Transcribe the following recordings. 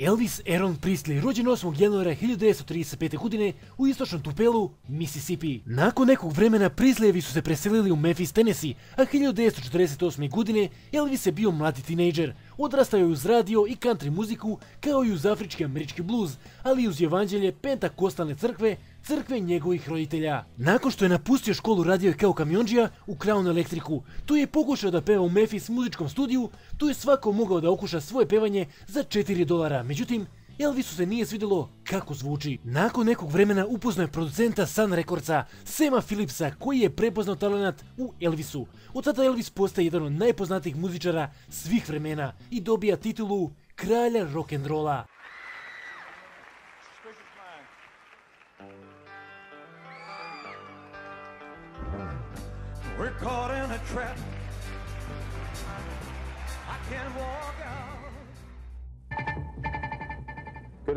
Elvis Aaron Priestley, rođen 8. januara 1935. godine u istočnom Tupelu, Mississippi. Nakon nekog vremena Priestleyevi su se preselili u Memphis, Tennessee, a 1948. godine Elvis je bio mladi tinejdžer. Odrastao je uz radio i country muziku, kao i uz afrički američki blues, ali i uz evanđelje pentakostalne crkve, crkve njegovih roditelja. Nakon što je napustio školu radio je kao kamionđija u Crown Electricu. Tu je pokušao da peva u Memphis muzičkom studiju, tu je svako mogao da okuša svoje pevanje za 4 dolara. Međutim, Elvisu se nije svidjelo kako zvuči. Nakon nekog vremena upoznao je producenta Sun Recordsa, Sema Philipsa, koji je prepoznao talent u Elvisu. Od tada Elvis postaje jedan od najpoznatijih muzičara svih vremena i dobija titulu kralja rock'n'rolla. We're caught in a trap.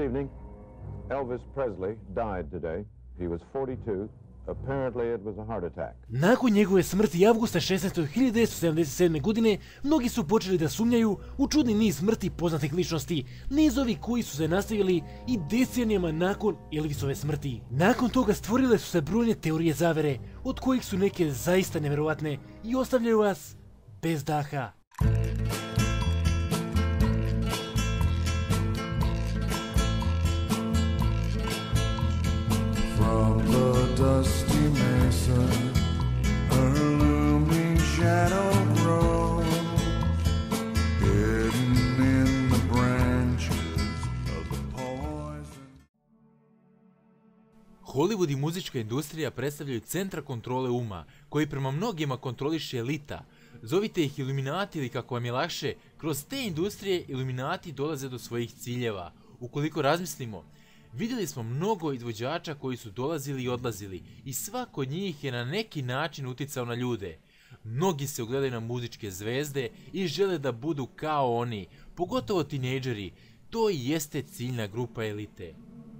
Good evening. Elvis Presley died today. He was 42. Apparently it was a heart attack. Nakon njegove smrti avgusta 16. 1977. godine, mnogi su počeli da sumnjaju u čudni niz smrti poznatih ličnosti, nizovi koji su se nastavili i decenijama nakon Elvisove smrti. Nakon toga stvorile su se brojne teorije zavere, od kojih su neke zaista nevjerovatne i ostavljaju vas bez daha. Dusty mesa, a looming shadow grows, in the branches of the poison. Hollywood i muzička industrija predstavljaju centra kontrole uma, koji prema mnogima kontroliše elita. Zovite ih iluminati ili kako vam je lakše, kroz te industrije iluminati dolaze do svojih ciljeva. Ukoliko razmislimo, vidjeli smo mnogo izvođača koji su dolazili i odlazili i svako od njih je na neki način uticao na ljude. Mnogi se ugledaju na muzičke zvezde i žele da budu kao oni, pogotovo tinejdžeri, to i jeste ciljna grupa elite.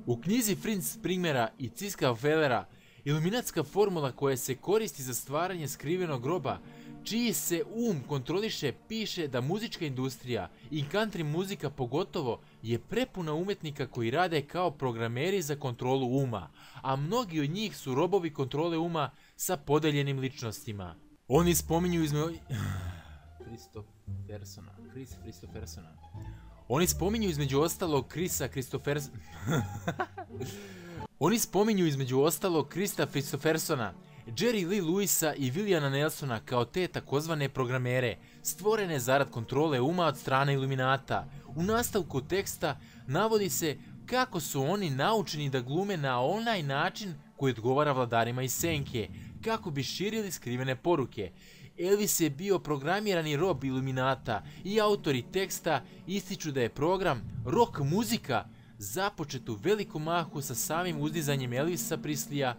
U knjizi Fritz Springera i Ciska Fellera, iluminatska formula koja se koristi za stvaranje skrivenog groba, čiji se um kontroliše, piše da muzička industrija i country muzika pogotovo je prepuna umetnika koji rade kao programeri za kontrolu uma, a mnogi od njih su robovi kontrole uma sa podeljenim ličnostima. Oni spominju izme... Christophersona, Chris Christophersona. Oni spominju između ostalog Krisa Christophers... Oni spominju između ostalog Krista Christophersona, Jerry Lee Lewisa i Williana Nelsona kao te takozvane programere, stvorene zarad kontrole uma od strane iluminata. U nastavku teksta navodi se kako su oni naučeni da glume na onaj način koji odgovara vladarima iz senke, kako bi širili skrivene poruke. Elvis je bio programirani rob iluminata i autori teksta ističu da je program rock muzika započet u velikom mahu sa samim uzdizanjem Elvisa Prislija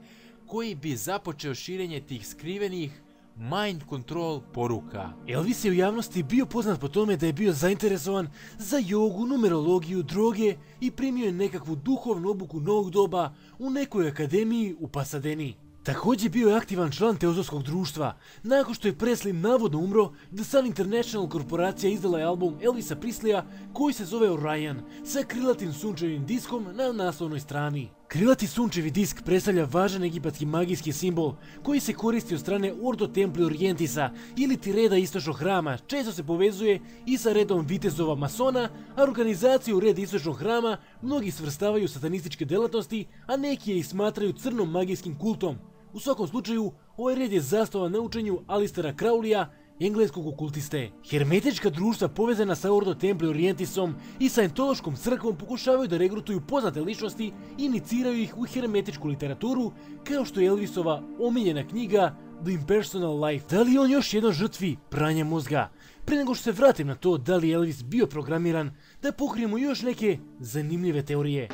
koji bi započeo širenje tih skrivenih mind control poruka. Elvis je u javnosti bio poznat po tome da je bio zainteresovan za jogu, numerologiju, droge i primio je nekakvu duhovnu obuku novog doba u nekoj akademiji u Pasadeni. Također bio je aktivan član Teozovskog društva. Nakon što je Presley navodno umro, The Sun International korporacija izdala je album Elvisa Prisleya koji se zove Orion sa krilatim sunčevim diskom na naslovnoj strani. Krilati sunčevi disk predstavlja važan egipatski magijski simbol koji se koristi od strane Ordo Templi Orientisa ili ti reda istočnog hrama, često se povezuje i sa redom vitezova masona, a organizaciju red istočnog hrama mnogi svrstavaju satanističke delatnosti, a neki je i smatraju crnom magijskim kultom. U svakom slučaju, ovaj red je zastavan na učenju Alistera Crowleya, engleskog okultiste. Hermetička društva povezana sa Ordo Templi Orientisom i sa entološkom crkvom pokušavaju da regrutuju poznate ličnosti i iniciraju ih u hermetičku literaturu, kao što je Elvisova omiljena knjiga The Impersonal Life. Da li on još jedno žrtvi pranja mozga? Pre nego što se vratim na to da li Elvis bio programiran, da pokrijemo još neke zanimljive teorije.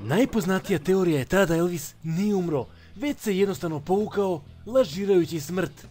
Najpoznatija teorija je ta da Elvis nije umro, već se jednostavno povukao, lažirajući smrt.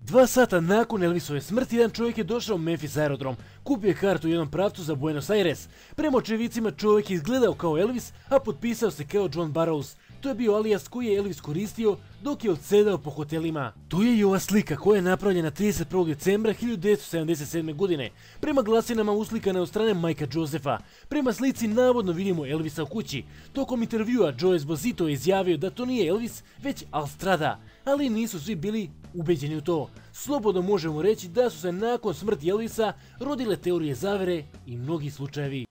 Dva sata nakon Elvisove smrti, jedan čovjek je došao u Memphis aerodrom, kupio je kartu u jednom pravcu za Buenos Aires. Prema očevicima čovjek je izgledao kao Elvis, a potpisao se kao John Burroughs. To je bio alijas koji je Elvis koristio dok je odsedao po hotelima. Tu je i ova slika koja je napravljena 31. decembra 1977. godine. Prema glasinama uslikana od strane Majka Josefa. Prema slici navodno vidimo Elvisa u kući. Tokom intervjua Joe Esposito je izjavio da to nije Elvis, već Alstrada. Ali nisu svi bili ubeđeni u to. Slobodno možemo reći da su se nakon smrti Elvisa rodile teorije zavere i mnogi slučajevi.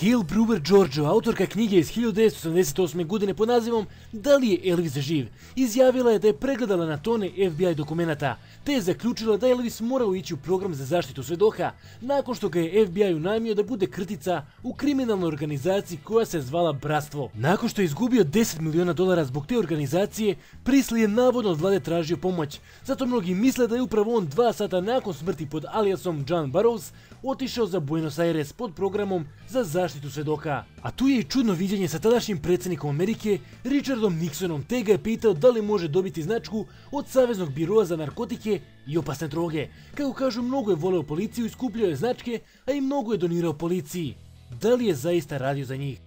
Gail Brewer Giorgio, autorka knjige iz 1978. godine pod nazivom Da li je Elvis živ, izjavila je da je pregledala na tone FBI dokumenata, te je zaključila da Elvis morao ići u program za zaštitu svedoka, nakon što ga je FBI unajmio da bude kritica u kriminalnoj organizaciji koja se zvala Bratstvo. Nakon što je izgubio 10 miliona dolara zbog te organizacije, Prisley je navodno od vlade tražio pomoć. Zato mnogi misle da je upravo on dva sata nakon smrti pod alijasom John Burroughs otišao za Buenos Aires pod programom za zaštitu svedoka. A tu je i čudno viđenje sa tadašnjim predsjednikom Amerike, Richardom Nixonom, te ga je pitao da li može dobiti značku od Saveznog biroa za narkotike i opasne droge. Kako kažu, mnogo je voleo policiju i skupljao je značke, a i mnogo je donirao policiji. Da li je zaista radio za njih?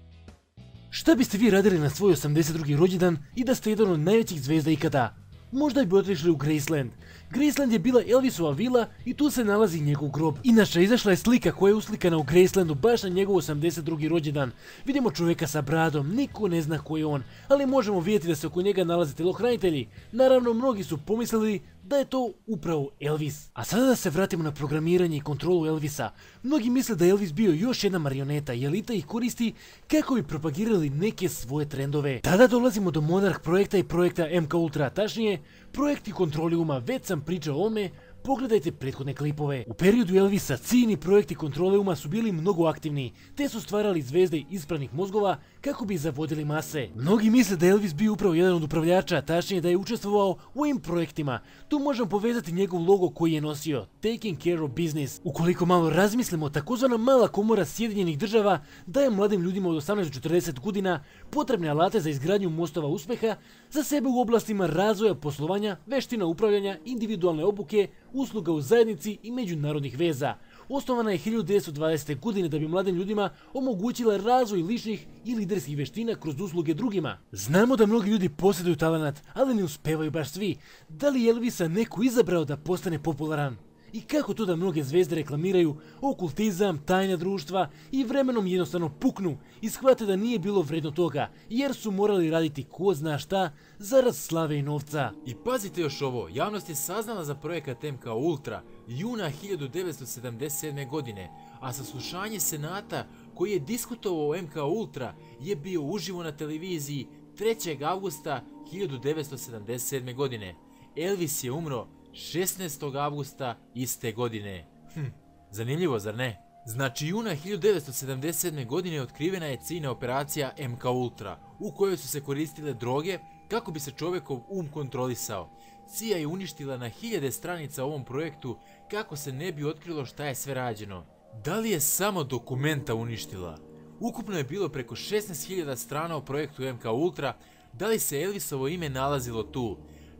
Šta biste vi radili na svoj 82. rođendan i da ste jedan od najvećih zvezda ikada? Možda bi otišli u Graceland. Graceland je bila Elvisova vila i tu se nalazi njegov grob. Inače, izašla je slika koja je uslikana u Gracelandu baš na njegov 82. rođendan. Vidimo čovjeka sa bradom, niko ne zna ko je on, ali možemo vidjeti da se oko njega nalaze telohranitelji. Naravno, mnogi su pomislili da je to upravo Elvis. A sada da se vratimo na programiranje i kontrolu Elvisa. Mnogi misle da je Elvis bio još jedna marioneta i elita ih koristi kako bi propagirali neke svoje trendove. Tada dolazimo do Monarch projekta i projekta MK Ultra, tačnije projekti kontroli uma, već sam pričao o ome, Pogledajte prethodne klipove. U periodu Elvisa ciljni projekti kontrole uma su bili mnogo aktivni, te su stvarali zvezde ispranih mozgova kako bi zavodili mase. Mnogi misle da Elvis bio upravo jedan od upravljača, tačnije da je učestvovao u ovim projektima. Tu možemo povezati njegov logo koji je nosio, Taking Care of Business. Ukoliko malo razmislimo, takozvana mala komora Sjedinjenih država daje mladim ljudima od 18 do 40 godina potrebne alate za izgradnju mostova uspeha za sebe u oblastima razvoja poslovanja, veština upravljanja, individualne obuke, usluga u zajednici i međunarodnih veza. Osnovana je 1920. godine da bi mladim ljudima omogućila razvoj ličnih i liderskih veština kroz usluge drugima. Znamo da mnogi ljudi posjeduju talenat, ali ne uspevaju baš svi. Da li je Elvisa neko izabrao da postane popularan? I kako to da mnoge zvezde reklamiraju okultizam, tajna društva i vremenom jednostavno puknu i shvate da nije bilo vredno toga, jer su morali raditi ko zna šta zarad slave i novca. I pazite još ovo, javnost je saznala za projekat MK Ultra juna 1977. godine, a saslušanje senata koji je diskutovao o MK Ultra je bio uživo na televiziji 3. augusta 1977. godine. Elvis je umro 16. augusta iste godine. Hm, zanimljivo, zar ne? Znači, juna 1977. godine otkrivena je ciljna operacija MK Ultra, u kojoj su se koristile droge kako bi se čovjekov um kontrolisao. CIA je uništila na hiljade stranica ovom projektu kako se ne bi otkrilo šta je sve rađeno. Da li je samo dokumenta uništila? Ukupno je bilo preko 16.000 strana o projektu MK Ultra, da li se Elvisovo ime nalazilo tu?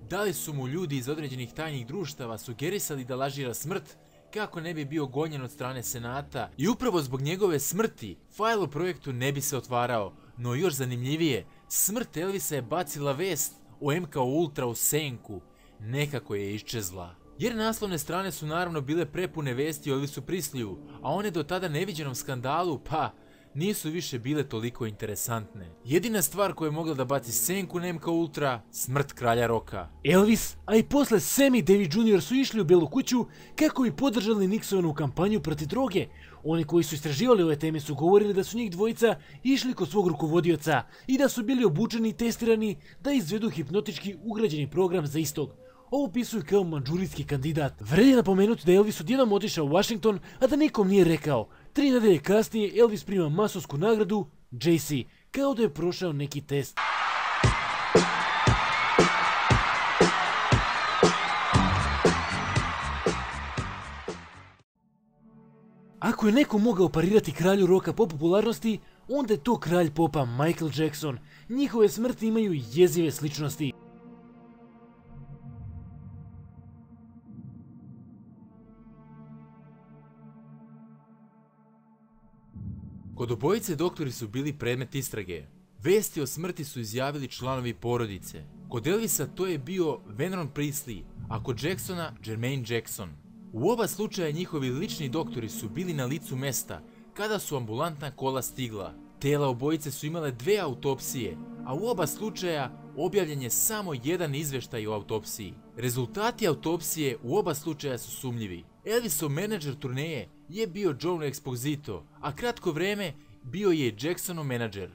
Da li su mu ljudi iz određenih tajnih društava sugerisali da lažira smrt? Kako ne bi bio gonjen od strane senata? I upravo zbog njegove smrti fajl o projektu ne bi se otvarao, no još zanimljivije, smrt Elvisa je bacila vest o MK Ultra u senku, nekako je iščezla. Jer naslovne strane su naravno bile prepune vesti o Elvisu Prisliju, a one do tada neviđenom skandalu, pa, nisu više bile toliko interesantne. Jedina stvar koja je mogla da baci senku na MK Ultra, smrt kralja roka. Elvis, a i posle Sammy Davis Jr. su išli u Belu kuću kako bi podržali Nixonovu kampanju protiv droge. Oni koji su istraživali ove teme su govorili da su njih dvojica išli kod svog rukovodioca i da su bili obučeni i testirani da izvedu hipnotički ugrađeni program za istog. Ovo opisuju kao manđurijski kandidat. Vredi napomenuti da Elvis odjednom otišao u Washington, a da nikom nije rekao. Tri nedelje kasnije Elvis prima masovsku nagradu JC, kao da je prošao neki test. Ako je neko mogao parirati kralju roka po popularnosti, onda je to kralj popa Michael Jackson. Njihove smrti imaju jezive sličnosti. Kod obojice doktori su bili predmet istrage. Vesti o smrti su izjavili članovi porodice. Kod Elvisa to je bio Venron Priestley, a kod Jacksona Jermaine Jackson. U oba slučaja njihovi lični doktori su bili na licu mesta kada su ambulantna kola stigla. Tela obojice su imale dve autopsije, a u oba slučaja objavljen je samo jedan izveštaj o autopsiji. Rezultati autopsije u oba slučaja su sumnjivi. Elvisov menadžer turneje je bio John Exposito, a kratko vreme bio je Jacksonov menadžer.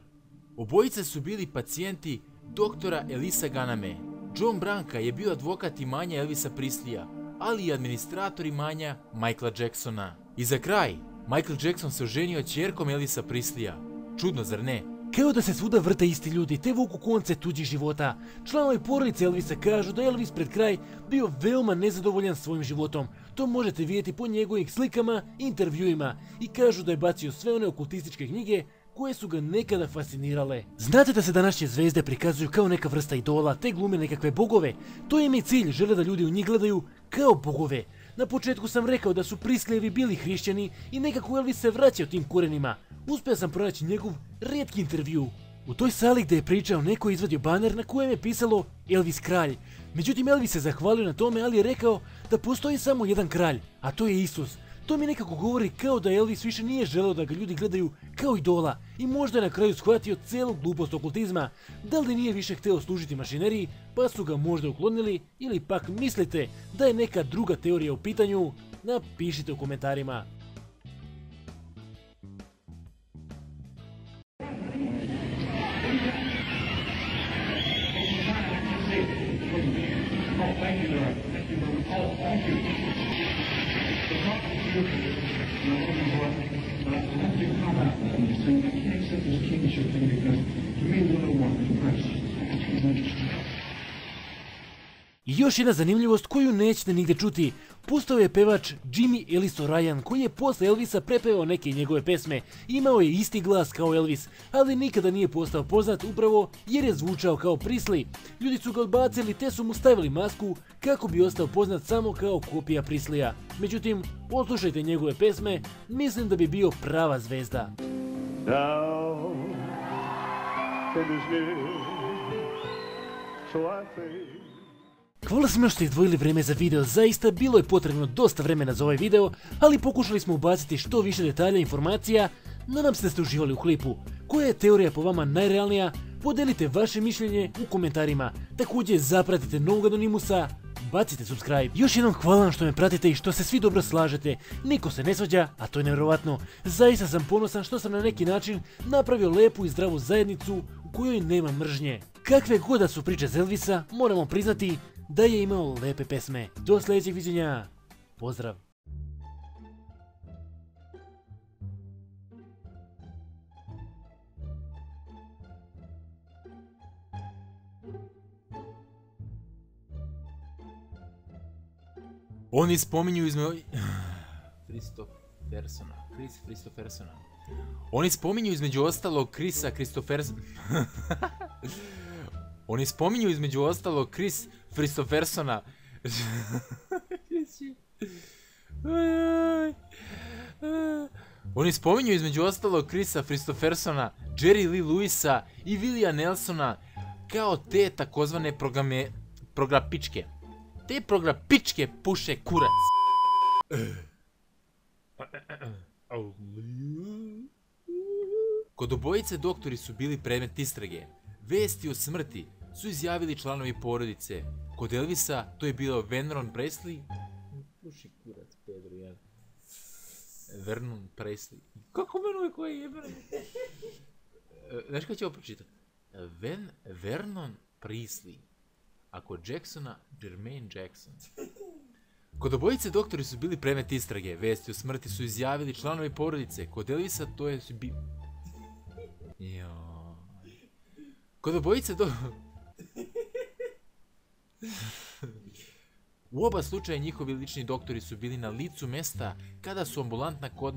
Obojice su bili pacijenti doktora Elisa Ganame. John Branca je bio advokat imanja Elvisa Prislija, ali i administrator imanja Michaela Jacksona. I za kraj, Michael Jackson se oženio čerkom Elvisa Prislija. Čudno, zar ne? Kao da se svuda vrte isti ljudi, te vuku konce tuđih života. Članovi porodice Elvisa kažu da je Elvis pred kraj bio veoma nezadovoljan svojim životom. To možete vidjeti po njegovim slikama intervjuima. I kažu da je bacio sve one okultističke knjige koje su ga nekada fascinirale. Znate da se današnje zvezde prikazuju kao neka vrsta idola, te glume nekakve bogove. To im je cilj, žele da ljudi u njih gledaju kao bogove. Na početku sam rekao da su Prislejevi bili hrišćani i nekako Elvis se vraćao tim korenima. Uspio sam pronaći njegov rijetki intervju. U toj sali gdje je pričao neko je izvadio baner na kojem je pisalo Elvis kralj. Međutim Elvis se zahvalio na tome ali je rekao da postoji samo jedan kralj, a to je Isus. To mi nekako govori kao da Elvis više nije želeo da ga ljudi gledaju kao idola i možda je na kraju shvatio cijelu glupost okultizma, da li nije više htio služiti mašineriji pa su ga možda uklonili ili pak mislite da je neka druga teorija u pitanju, napišite u komentarima. I još jedna zanimljivost koju nećete nigdje čuti. Pustao je pevač Jimmy Ellis Ryan koji je posle Elvisa prepevao neke njegove pesme. Imao je isti glas kao Elvis, ali nikada nije postao poznat upravo jer je zvučao kao Prisley. Ljudi su ga odbacili te su mu stavili masku kako bi ostao poznat samo kao kopija Prisleya. Međutim, poslušajte njegove pesme, mislim da bi bio prava zvezda. Now Hvala svima što izdvojili vrijeme za video, zaista bilo je potrebno dosta vremena za ovaj video, ali pokušali smo ubaciti što više detalja i informacija, nadam se da ste uživali u klipu. Koja je teorija po vama najrealnija? Podelite vaše mišljenje u komentarima, također zapratite novog Anonimusa, bacite subscribe. Još jednom hvala vam što me pratite i što se svi dobro slažete, niko se ne svađa, a to je nevjerovatno. Zaista sam ponosan što sam na neki način napravio lepu i zdravu zajednicu u kojoj nema mržnje. Kakve god da su priče za Elvisa, moramo priznati da je imao lepe pesme. Do sljedećeg viđenja. Pozdrav. Oni spominju izme... Christophersona. Chris Christophersona. Oni spominju između ostalog Chrisa Christophersona. Oni spominju između ostalog Chris Christophersona. Oni spominju između ostalog Chrisa Christophersona, Jerry Lee Lewisa i Willija Nelsona kao te takozvane programe, prograpičke. Te prograpičke puše kurac. Kod obojice doktori su bili predmet istrage. Vesti o smrti su izjavili članovi porodice. Kod Elvisa to je bilo Vernon Presley. Puši kurac, Pedro, ja. Vernon Presley. Kako menuje koji je Znaš kada ću ovo pročitati? Ven, Vernon Priestley. A kod Jacksona, Jermaine Jackson. Kod obojice doktori su bili predmet istrage. Vesti o smrti su izjavili članovi porodice. Kod Elvisa to je bi... Joj. Kod obojice do... U oba slučaja njihovi lični doktori su bili na licu mesta kada su ambulantna kod...